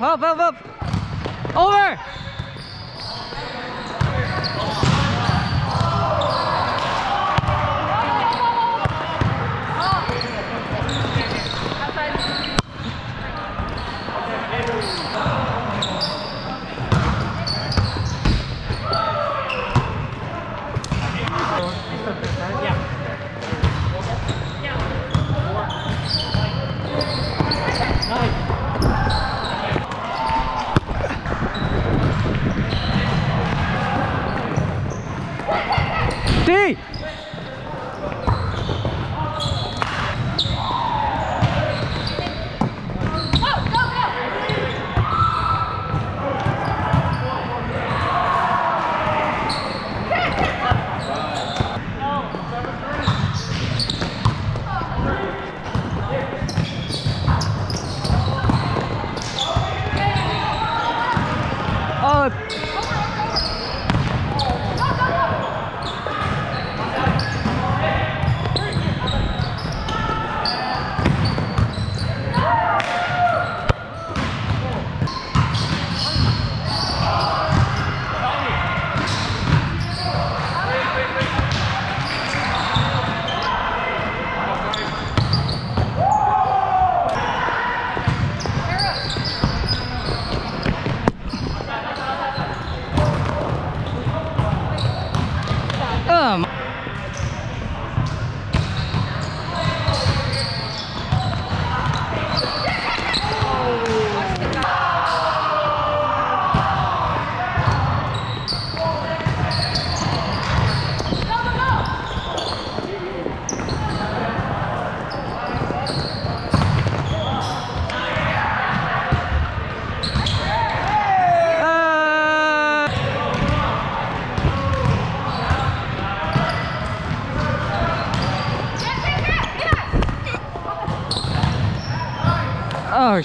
up, up, up. Over. Oh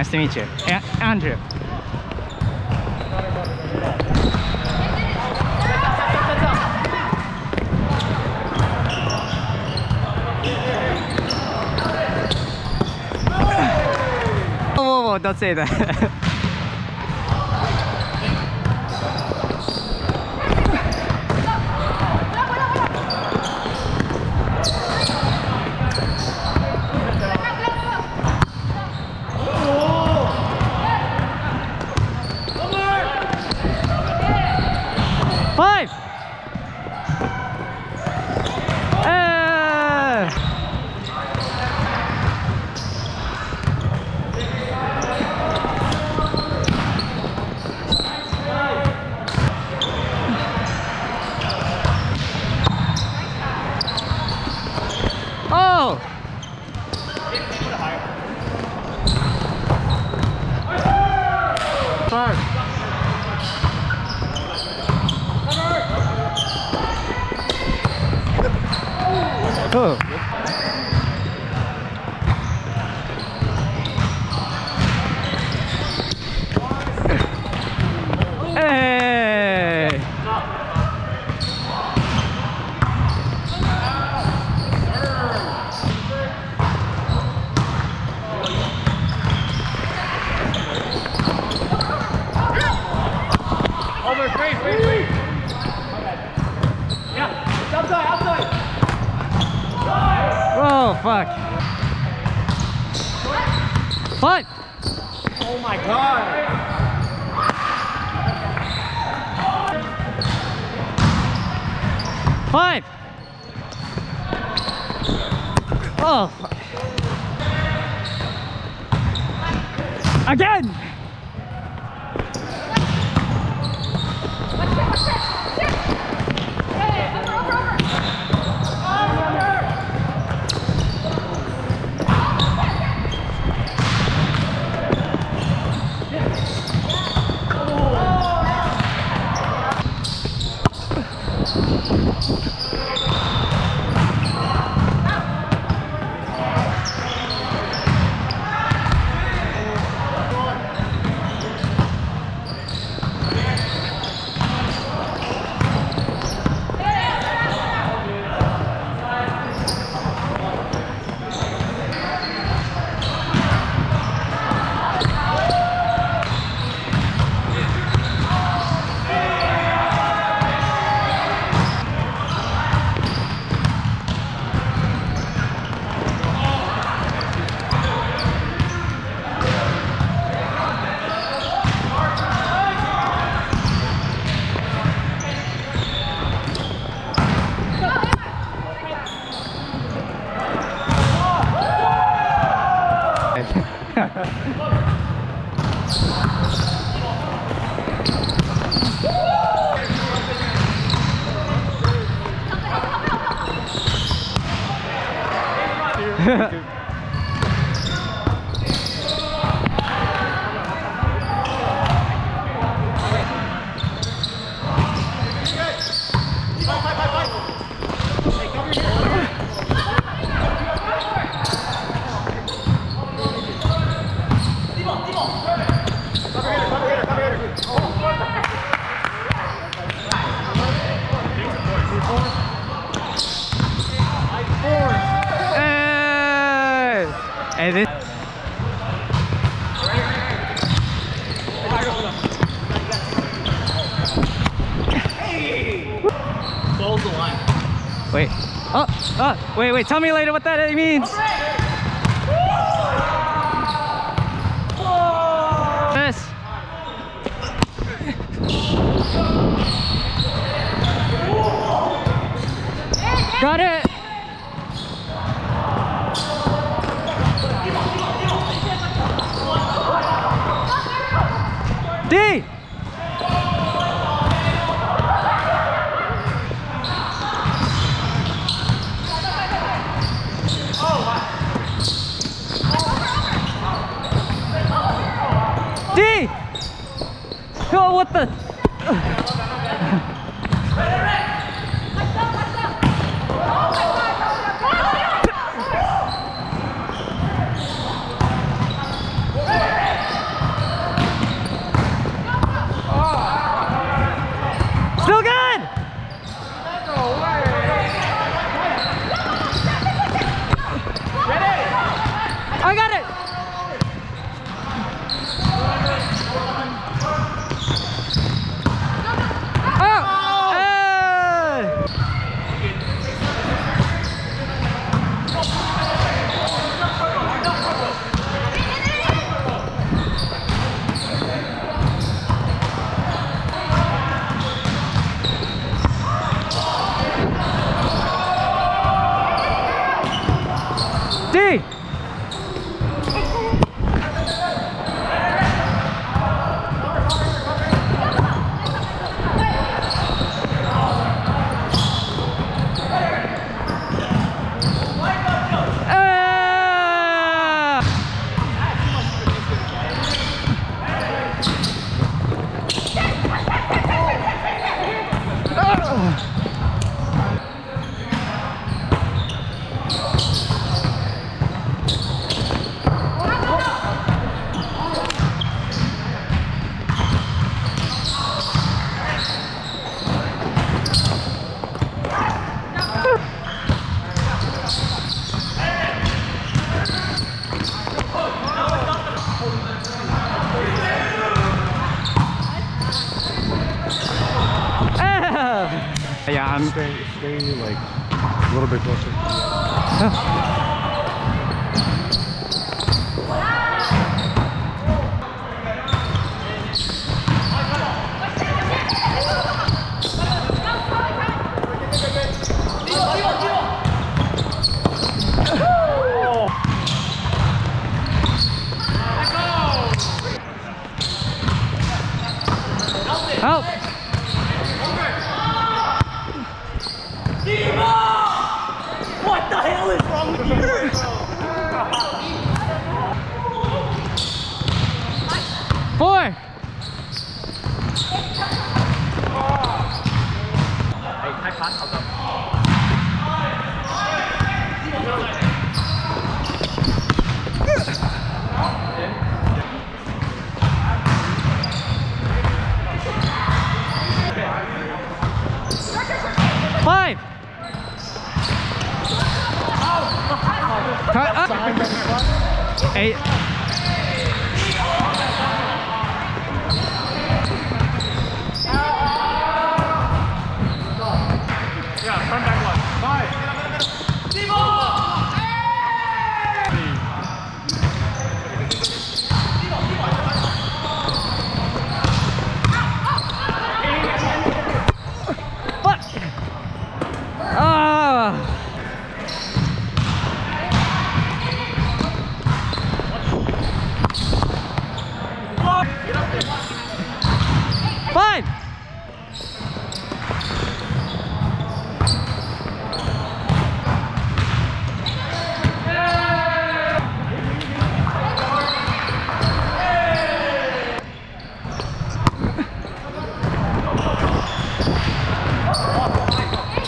Nice to meet you. A- Andrew. Whoa, whoa, whoa, don't say that. try. Wait. Oh, oh, wait, wait, tell me later what that means.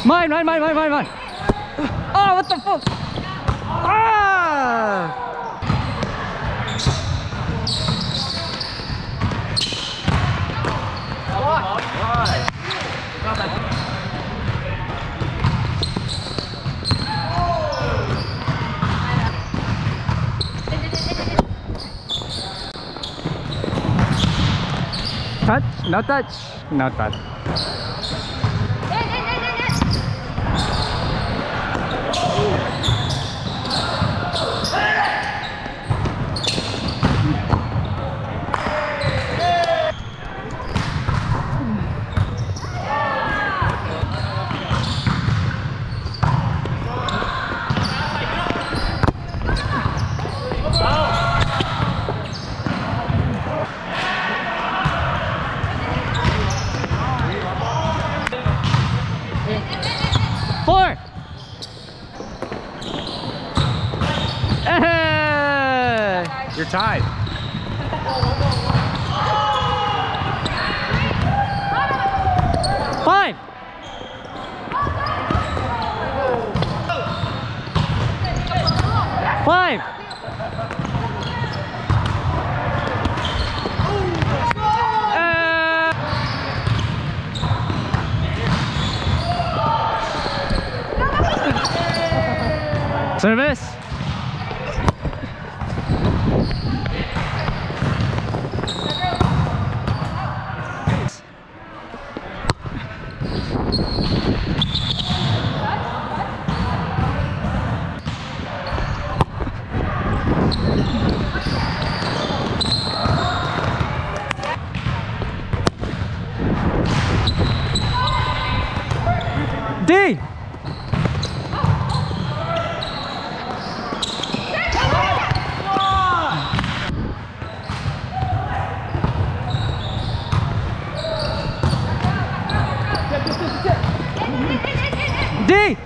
Mine, mine, mine, mine, mine, mine. Oh, what the fuck? Ah! Touch? No touch? No touch. Four. Hey! You're tied. Five. Five. Uh, Service. D. D.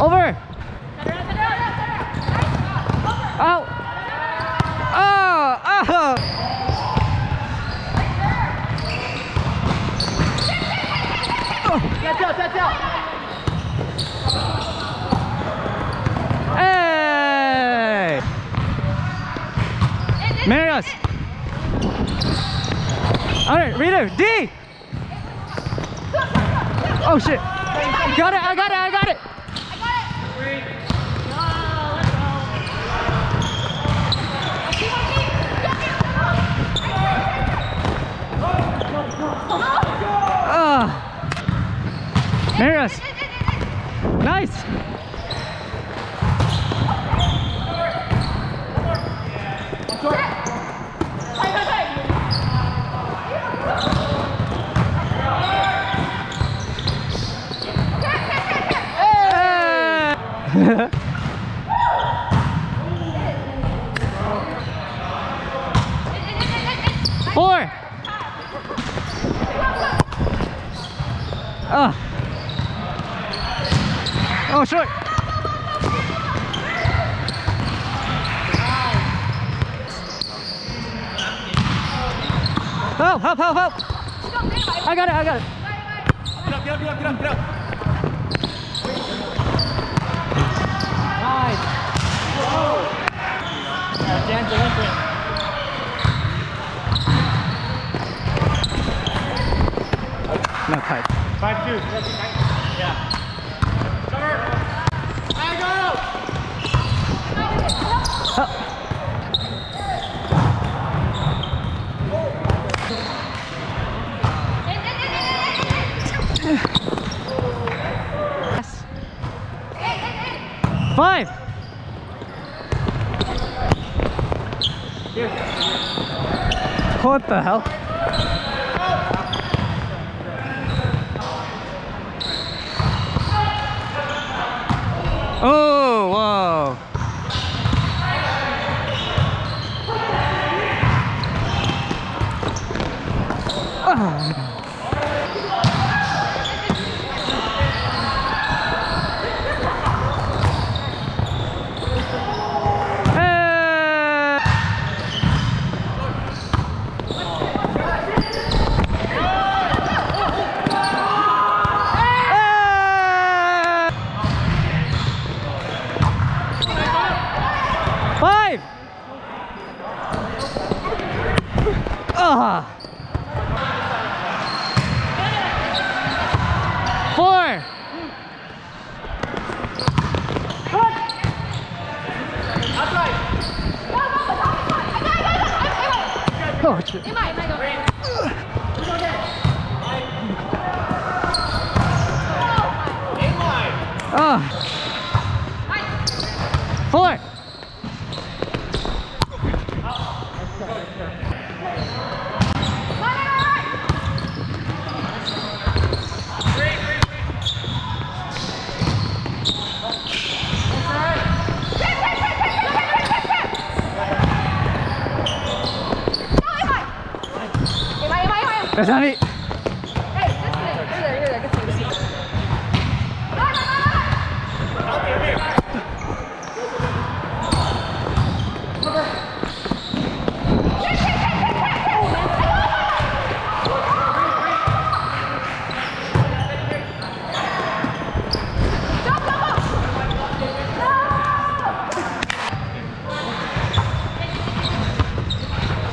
Over. Out. Oh, oh. oh. Hey! Marius! Alright, reader, D! Oh shit! Got it, I got it, I got it! Ah! Marius! Nice! Hey! Four! Ah! Oh, short! Help, help, help, help. I got it, I got it. Get up, get up, get up, get up, get up. Nice. Yeah, Jan delinquent. No cut. Five two. Yeah. Yes. Five. What the hell? Oh, whoa. Eh. Eh. Five. Ah. Four. Oh, shit. Ah. Four. Me.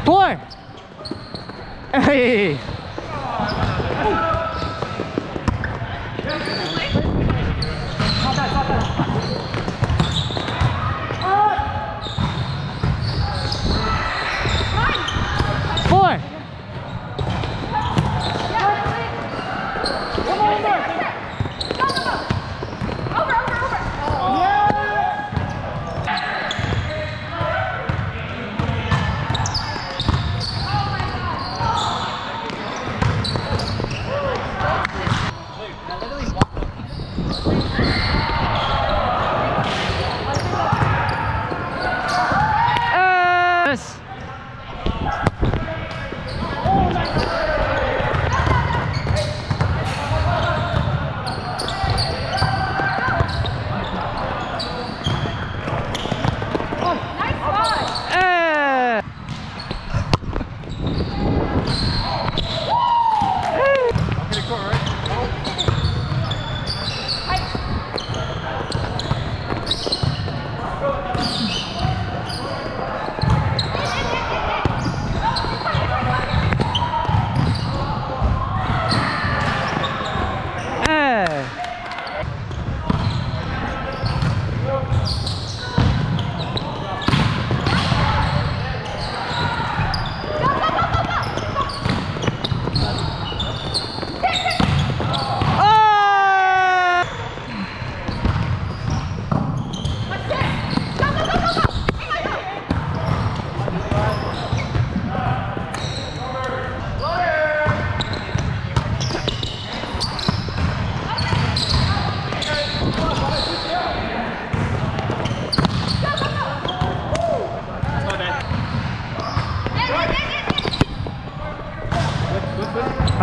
Four. Hey.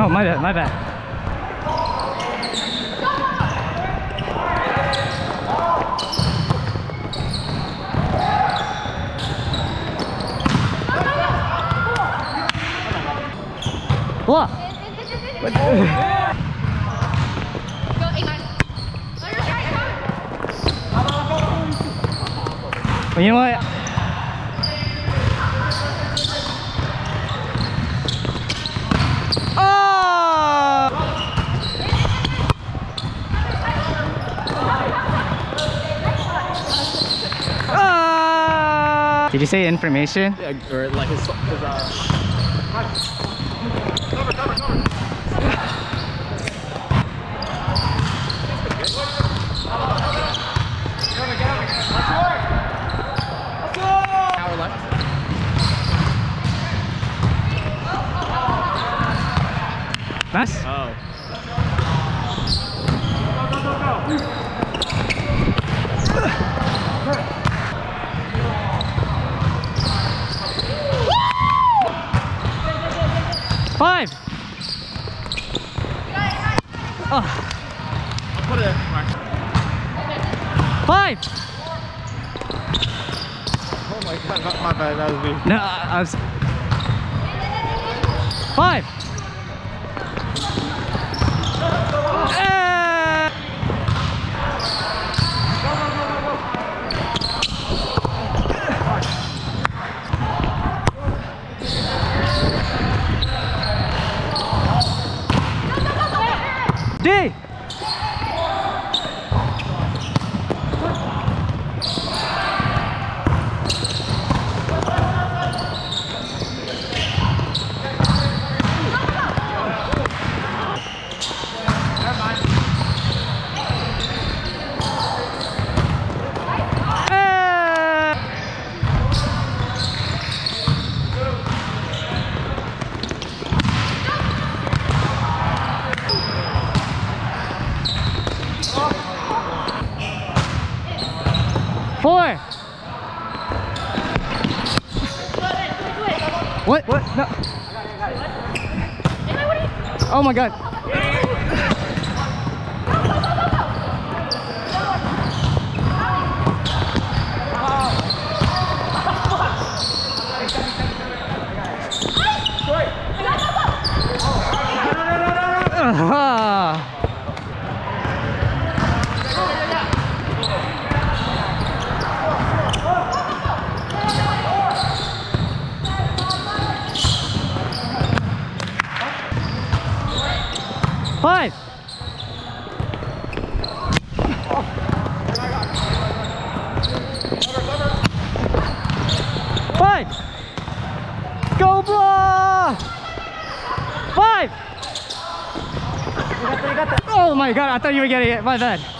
Oh, my bad, my bad. What? You know what? Did you say information? Yeah, or like his, his uh, hour left. Nice. Oh. Five. Oh, Put it in. five. Oh my god, not my bad, that was me. No, I I was. Five. Four. What? What? No. Oh my god. Ah. Five. Five. Go blah. Five. Oh my god, I thought you were getting it. My bad.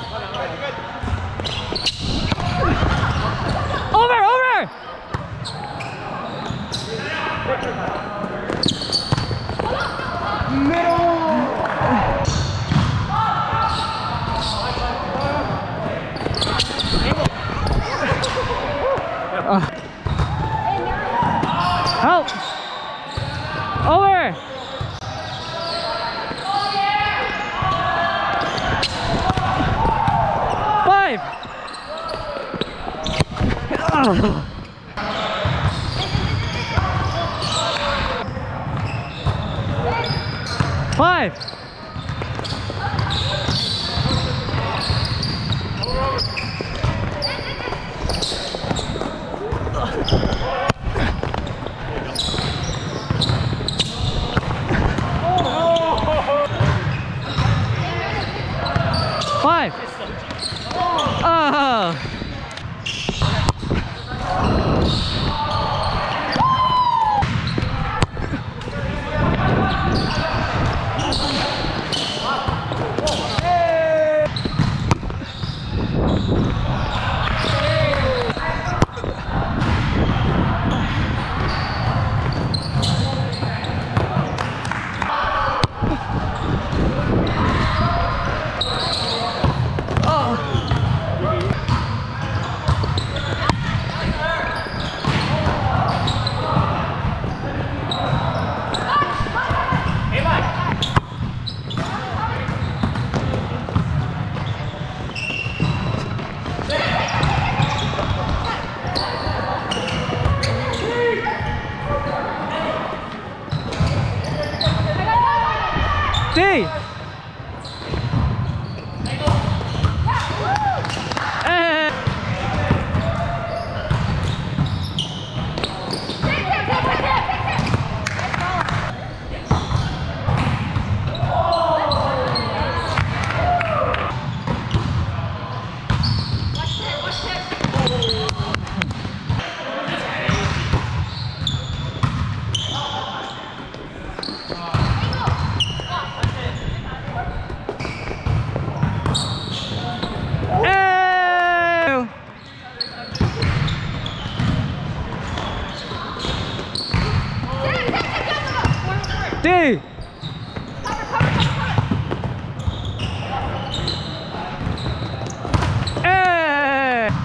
D.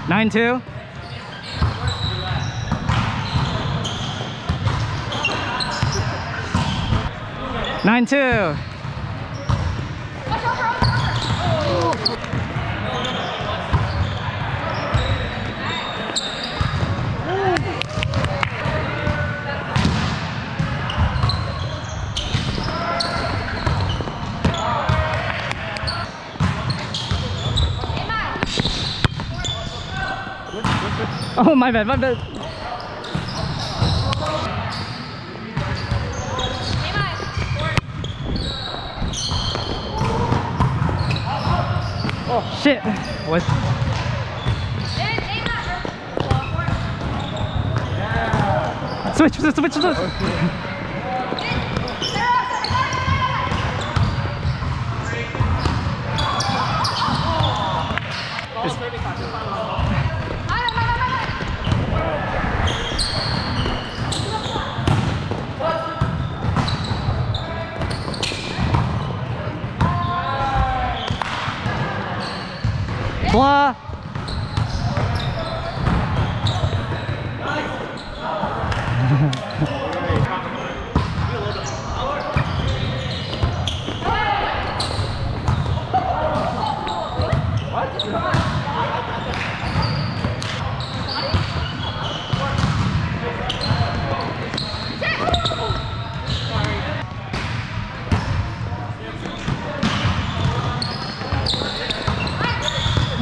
Nine two. Nine two. Oh my bad, my bad. Oh shit. What? Switch, switch, switch, switch. Blah.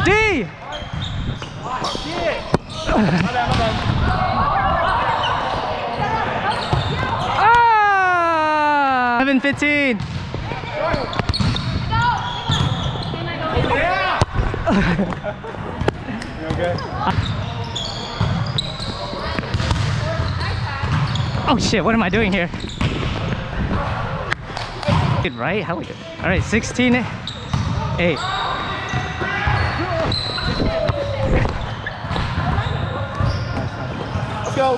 D. Ah! 715. Oh shit, what am I doing here? Good, Right? Hell yeah. All right, 16, 8. Let's go.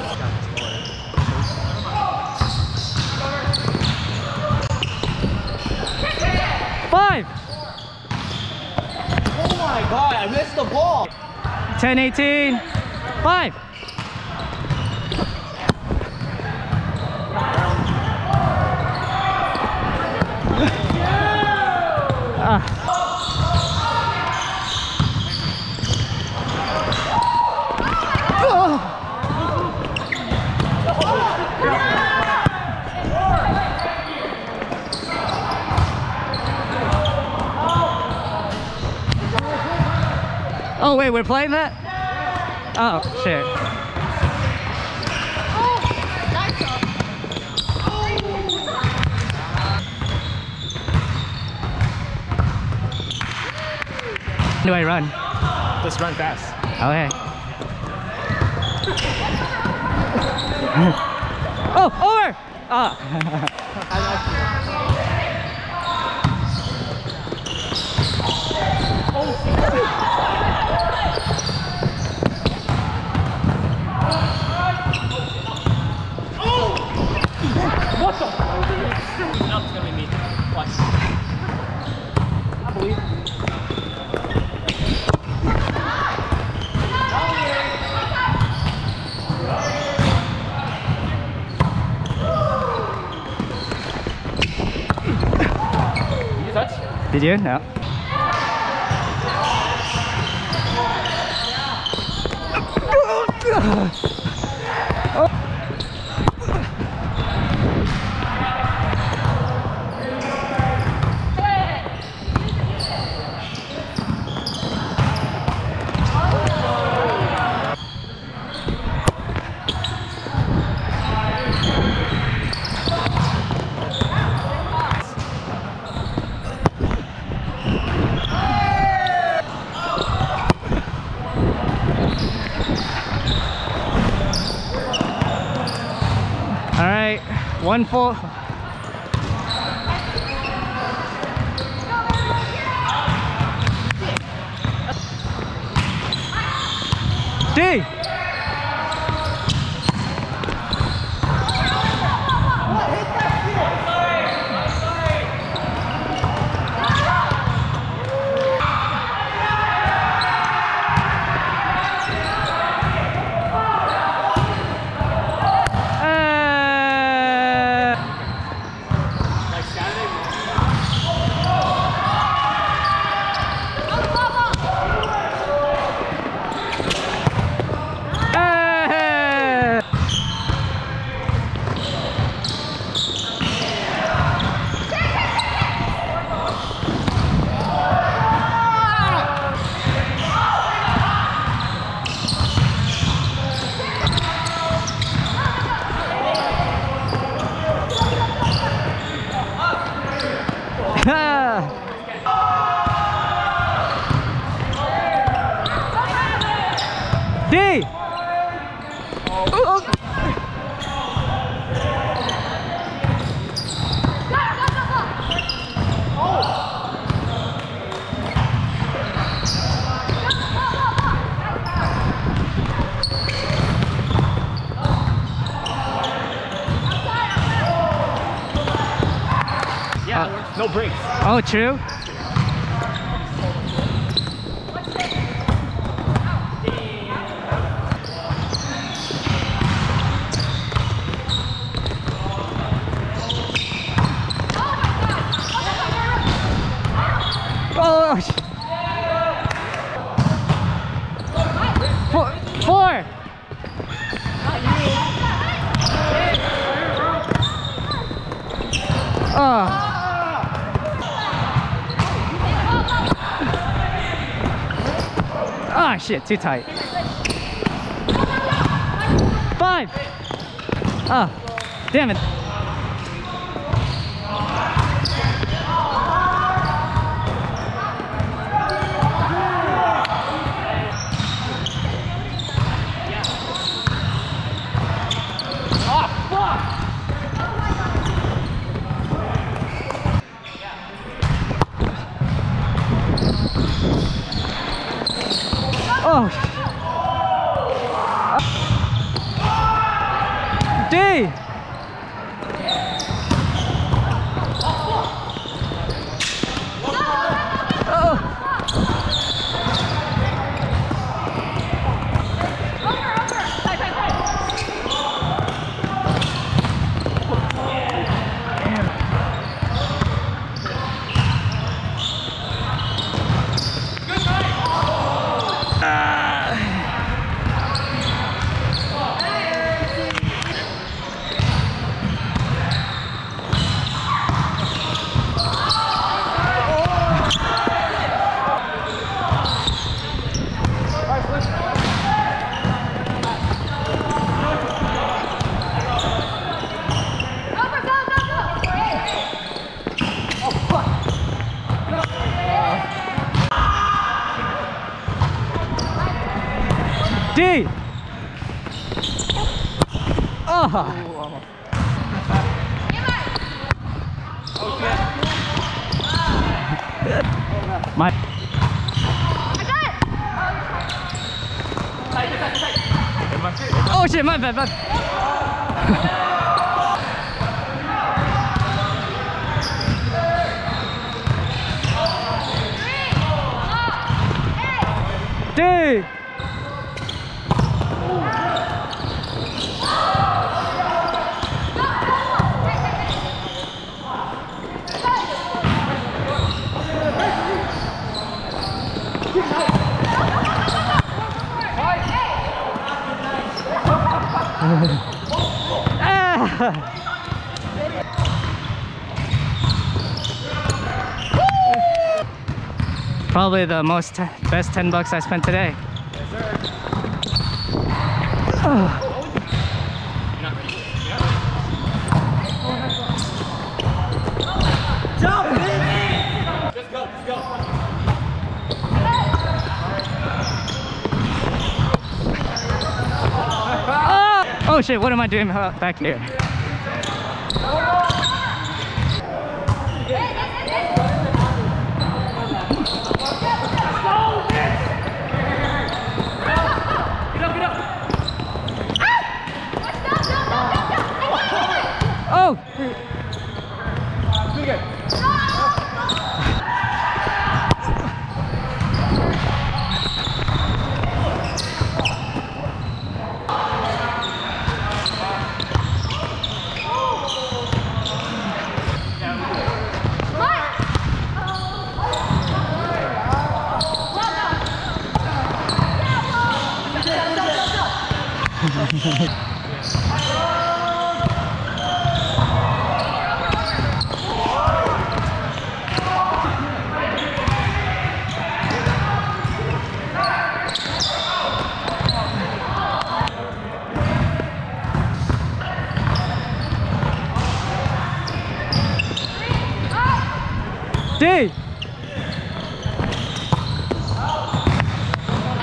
Five. Oh my god, I missed the ball. 10, 18. Five. Ah. Oh wait, we're playing that? Oh shit. Do I run? Just run fast. Okay. oh, over! Ah. No, it's gonna be me. Watch. I believe. Did you Did you? No. One full. D. Oh, true. Oh, sh- four, four. Oh. Ah, shit, too tight. Five. Ah, damn it. D. Oh. My. Oh shit, my bad, bad. D. Ah. Probably the most best 10 bucks I spent today. Just Oh shit, what am I doing back here? D!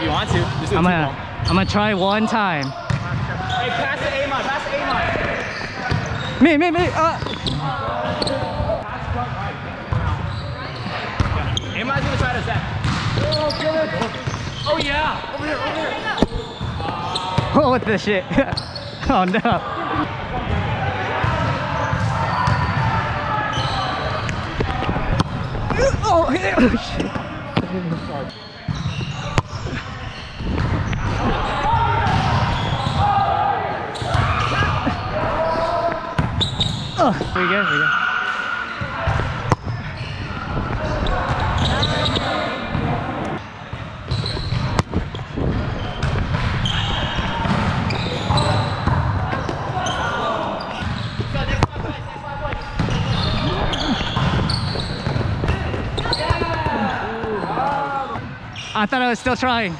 You want to. I'm gonna. I'm gonna try one time. Hey, pass to Amon. Pass to Amon. Me, me, me. Uh. Gonna try to set. Oh yeah. Over here, over here. Oh, what the shit? oh no. Oh, shit. Oh, we good, we good. I thought I was still trying.